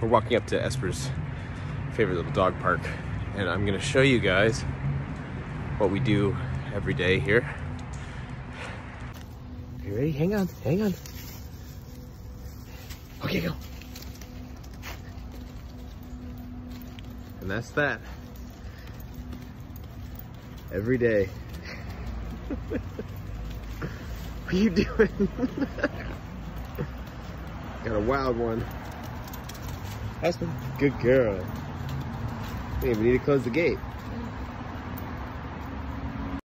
we're walking up to Esper's favorite little dog park, and I'm gonna show you guys what we do every day here. You ready? Hang on, hang on. Okay, go. And that's that. Every day. what are you doing? Got a wild one. Esper, good girl. We need to close the gate.